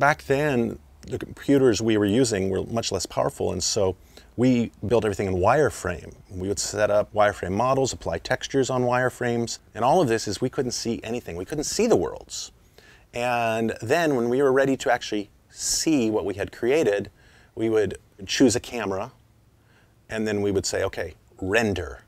back then, the computers we were using were much less powerful, and so we built everything in wireframe. We would set up wireframe models, apply textures on wireframes, and all of this is we couldn't see anything. We couldn't see the worlds. And then when we were ready to actually see what we had created, we would choose a camera, and then we would say, okay, render.